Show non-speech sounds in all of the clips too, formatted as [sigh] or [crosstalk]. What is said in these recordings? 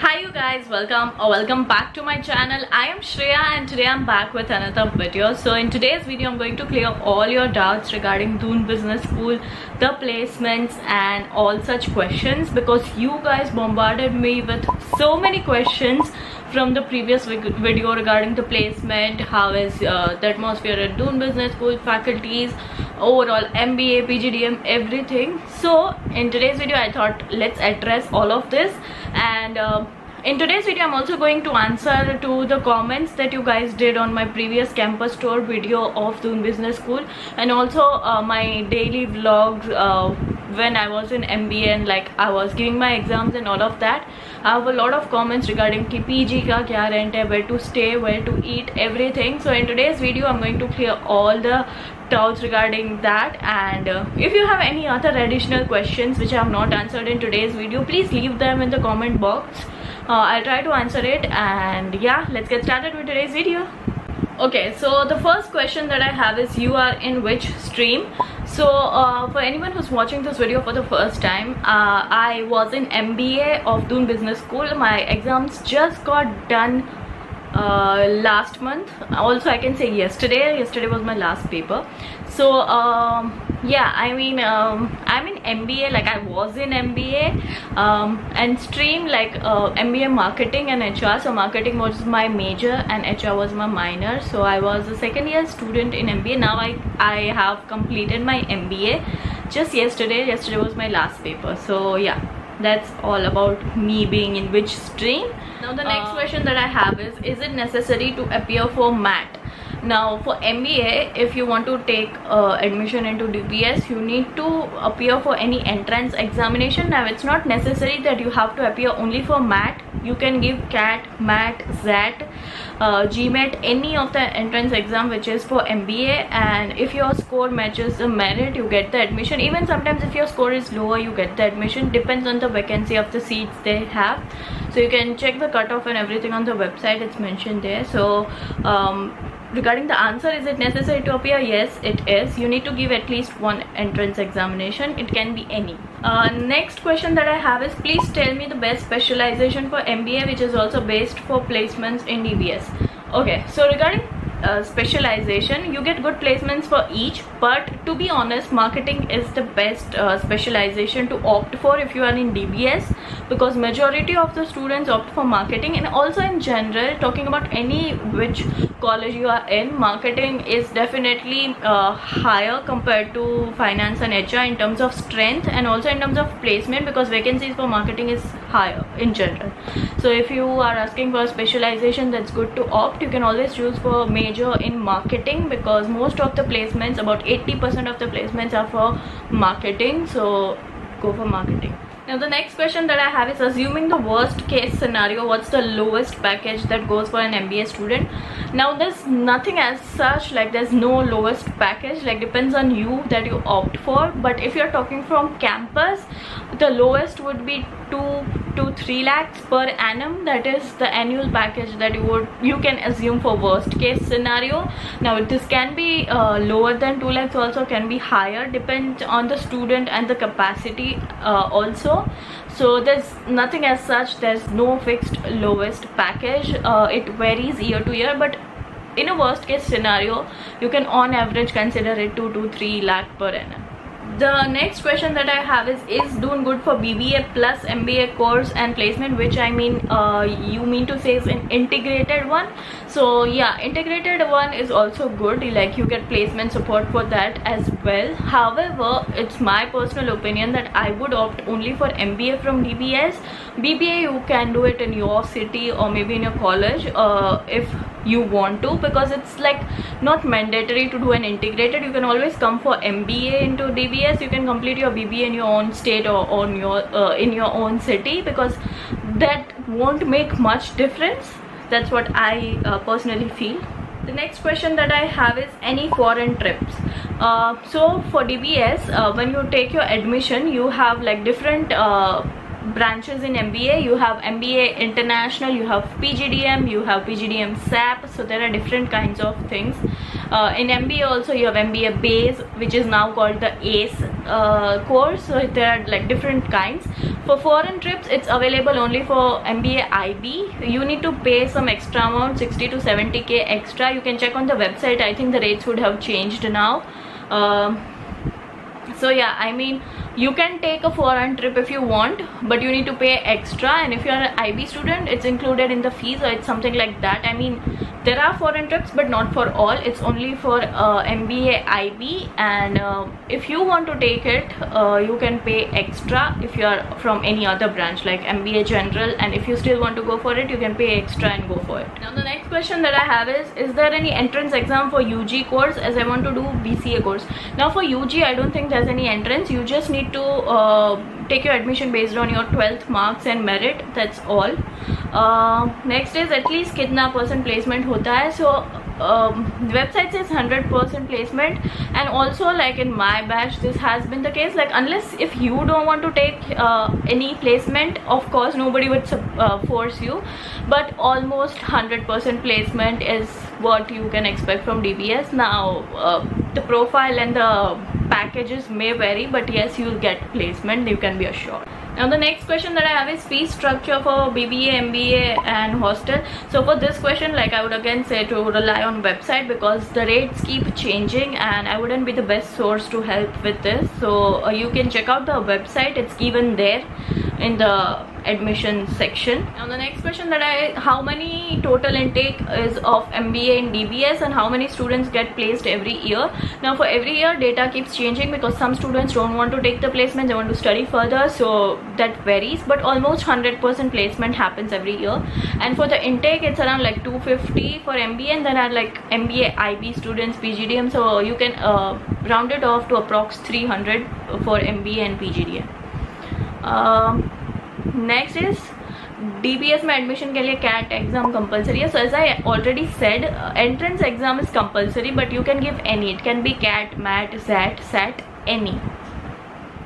Hi you guys, welcome or welcome back to my channel. I am Shreya and today I'm back with another video. So in today's video I'm going to clear up all your doubts regarding Doon Business School, the placements and all such questions because you guys bombarded me with so many questions from the previous video regarding the placement, how is uh, the atmosphere at Doon Business School, faculties, overall MBA, PGDM, everything. So in today's video I thought let's address all of this and uh, in today's video i'm also going to answer to the comments that you guys did on my previous campus tour video of Doon Business School and also uh, my daily vlogs uh, when I was in MBA and like I was giving my exams and all of that. I have a lot of comments regarding ki PG ka kya rent hai, where to stay, where to eat, everything. So in today's video I'm going to clear all the doubts regarding that. And uh, if you have any other additional questions which I have not answered in today's video please leave them in the comment box I'll try to answer it and yeah let's get started with today's video. Okay so the first question that I have is you are in which stream? So uh, for anyone who's watching this video for the first time uh, I was in MBA of Doon Business School. My exams just got done uh, last month. Also I can say yesterday. Yesterday was my last paper. So um, yeah I mean um, I'm in MBA like I was in MBA um, and stream like uh, MBA marketing and HR so marketing was my major and HR was my minor. So I was a second year student in MBA now I, I have completed my MBA just yesterday. Yesterday was my last paper. So yeah that's all about me being in which stream. Now the next uh, question that i have is is it necessary to appear for mat now for mba if you want to take uh, admission into dbs you need to appear for any entrance examination. Now it's not necessary that you have to appear only for mat you can give cat mat zat uh, gmat any of the entrance exam which is for mba and if your score matches the merit you get the admission. Even sometimes if your score is lower you get the admission. Depends on the vacancy of the seats they have. So you can check the cutoff and everything on the website. It's mentioned there. So um, regarding the answer is it necessary to appear? Yes it is. You need to give at least one entrance examination. It can be any. Uh, next question that i have is please tell me the best specialization for mba which is also based for placements in dbs okay so regarding uh, specialization you get good placements for each but to be honest marketing is the best uh, specialization to opt for if you are in dbs because majority of the students opt for marketing. And also in general talking about any which college you are in marketing is definitely uh, higher compared to finance and hr in terms of strength and also in terms of placement because vacancies for marketing is higher in general. So if you are asking for a specialization that's good to opt. You can always choose for major in marketing because most of the placements about 80 percent of the placements are for marketing. So go for marketing now the next question that i have is assuming the worst case scenario what's the lowest package that goes for an mba student? Now there's nothing as such like there's no lowest package like depends on you that you opt for but if you're talking from campus the lowest would be 2 to 3 lakhs per annum. That is the annual package that you would you can assume for worst case scenario. Now this can be uh, lower than 2 lakhs also can be higher depends on the student and the capacity uh, also. So there's nothing as such there's no fixed lowest package. Uh, it varies year to year but in a worst case scenario you can on average consider it 2 to 3 lakh per annum the next question that i have is is Doon good for bba plus mba course and placement which i mean uh, you mean to say is an integrated one? So yeah integrated one is also good like you get placement support for that as well. However it's my personal opinion that i would opt only for mba from dbs bba you can do it in your city or maybe in your college. Uh, if you want to because it's like not mandatory to do an integrated. You can always come for mba into dbs you can complete your bba in your own state or on your uh, in your own city because that won't make much difference. That's what i uh, personally feel. The next question that i have is any foreign trips. Uh, so for dbs uh, when you take your admission you have like different uh, branches in MBA you have MBA International you have PGDM you have PGDM SAP so there are different kinds of things. Uh, in MBA also you have MBA base which is now called the ACE uh, course. So there are like different kinds. For foreign trips it's available only for mba ib you need to pay some extra amount 60 to 70k extra. You can check on the website. I think the rates would have changed now. Um, so yeah i mean you can take a foreign trip if you want but you need to pay extra. And if you're an ib student it's included in the fees or it's something like that. I mean there are foreign trips but not for all. It's only for uh, mba ib and uh, if you want to take it uh, you can pay extra if you are from any other branch like mba general and if you still want to go for it you can pay extra and go for it. Now the next question that i have is is there any entrance exam for ug course as i want to do bca course? Now for ug i don't think there's any entrance. You just need to uh, take your admission based on your 12th marks and merit that's all. Uh, next is at least kitna percent placement hota hai. So um, website says 100% placement and also like in my batch this has been the case like unless if you don't want to take uh, any placement of course nobody would uh, force you. But almost 100% placement is what you can expect from DBS now uh, the profile and the packages may vary but yes you'll get placement. You can be assured. Now the next question that i have is fee structure for bba mba and hostel. So for this question like i would again say to rely on website because the rates keep changing and i wouldn't be the best source to help with this. So uh, you can check out the website. It's given there in the admission section. Now the next question that i how many total intake is of mba in dbs and how many students get placed every year? Now for every year data keeps changing because some students don't want to take the placement they want to study further so that varies but almost 100 percent placement happens every year. And for the intake it's around like 250 for mba and then are like mba ib students pgdm so you can uh, round it off to approx 300 for mba and pgdm next is DBS में admission के लिए cat exam compulsory है so as I already said entrance exam is compulsory but you can give any it can be CAT mat set set any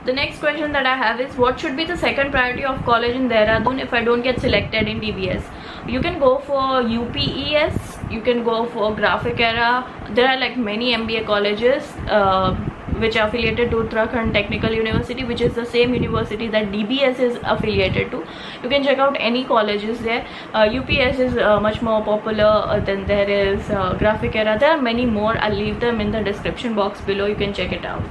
The next question that I have is what should be the second priority of college in Dehradun if I don't get selected in DBS? You can go for UPES, you can go for Graphic Era. There are like many MBA colleges. Uh, which are affiliated to Uttarakhand Technical University which is the same university that DBS is affiliated to. You can check out any colleges there. Uh, UPES is uh, much more popular uh, than there is uh, Graphic Era. There are many more. I'll leave them in the description box below. You can check it out.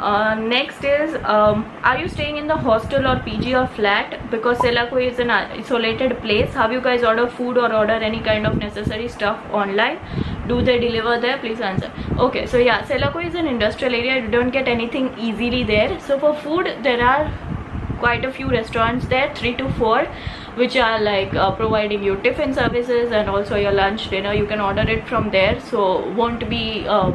Uh, next is um, are you staying in the hostel or PG or flat? Because Selaqui is an isolated place. Have you guys order food or order any kind of necessary stuff online do they deliver there? Please answer. Okay so yeah Selaqui is an industrial area. You don't get anything easily there. So for food there are quite a few restaurants there three to four which are like uh, providing you tiffin services and also your lunch dinner. You can order it from there so won't be uh,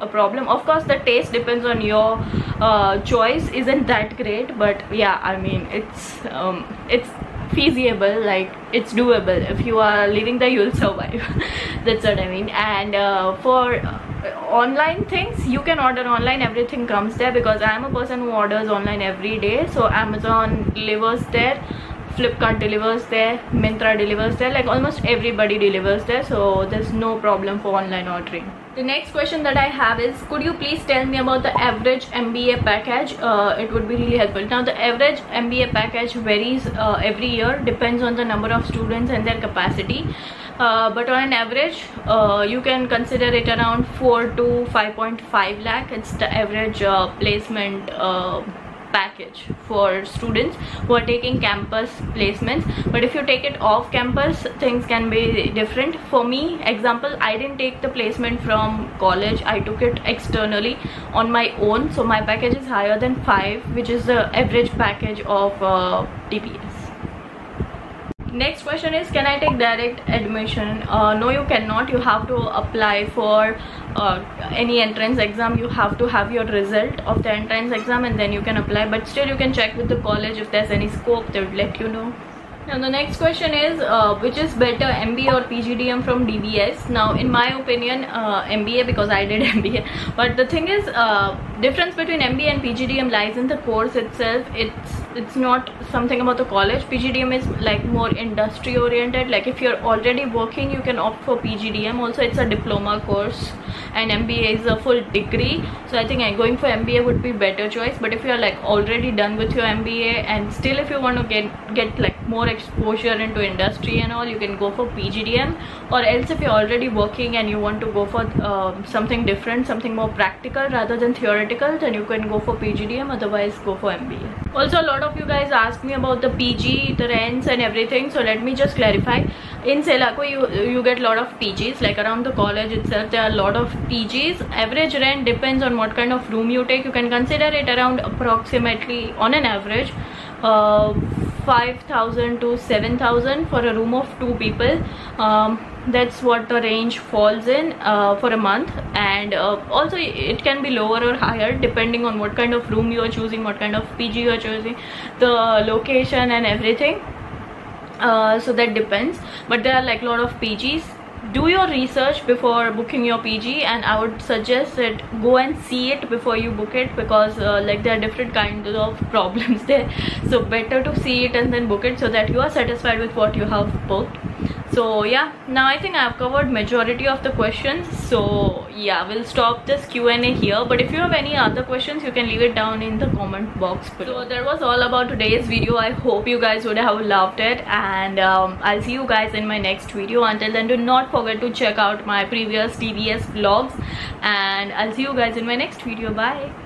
a problem. Of course the taste depends on your uh, choice. Isn't that great? But yeah i mean it's um, it's feasible like it's doable. If you are living there you'll survive. [laughs] That's what i mean. And uh, for uh, online things you can order online. Everything comes there because i'm a person who orders online every day. So amazon delivers there flipkart delivers there Myntra delivers there like almost everybody delivers there so there's no problem for online ordering. The next question that i have is could you please tell me about the average mba package? Uh, it would be really helpful. Now the average mba package varies uh, every year depends on the number of students and their capacity. Uh, but on an average uh, you can consider it around 4 to 5.5 lakh. It's the average uh, placement uh, package for students who are taking campus placements. But if you take it off campus things can be different. For me example i didn't take the placement from college. I took it externally on my own. So my package is higher than 5 which is the average package of uh, DBS next question is can i take direct admission? Uh, no you cannot. You have to apply for uh, any entrance exam. You have to have your result of the entrance exam and then you can apply. But still you can check with the college if there's any scope. They would let you know now the next question is uh, which is better MBA or PGDM from DBS now in my opinion uh, MBA because I did [laughs] MBA but the thing is uh, difference between MBA and PGDM lies in the course itself. It's it's not something about the college. PGDM is like more industry oriented. Like if you're already working, you can opt for PGDM. Also, it's a diploma course, and MBA is a full degree. So I think going for MBA would be better choice. But if you're like already done with your MBA and still if you want to get get like more exposure into industry and all, you can go for PGDM. Or else if you're already working and you want to go for um, something different, something more practical rather than theoretical, then you can go for PGDM. Otherwise, go for MBA. Also, a lot of you guys asked me about the PG, the rents and everything. So let me just clarify. In Selaqui, you you get a lot of PGs. Like around the college itself, there are a lot of PGs. Average rent depends on what kind of room you take. You can consider it around approximately on an average. Uh, 5000 to 7000 for a room of two people. Um, that's what the range falls in uh, for a month. And uh, also it can be lower or higher depending on what kind of room you are choosing what kind of pg you are choosing the location and everything. Uh, so that depends. But there are like a lot of pgs do your research before booking your pg and i would suggest that go and see it before you book it because uh, like there are different kinds of [laughs] problems there. So better to see it and then book it so that you are satisfied with what you have booked so yeah now i think i've covered majority of the questions. So yeah we'll stop this q&a here. But if you have any other questions you can leave it down in the comment box below. So that was all about today's video. I hope you guys would have loved it. And um, i'll see you guys in my next video. Until then do not forget to check out my previous dbs vlogs. And i'll see you guys in my next video. Bye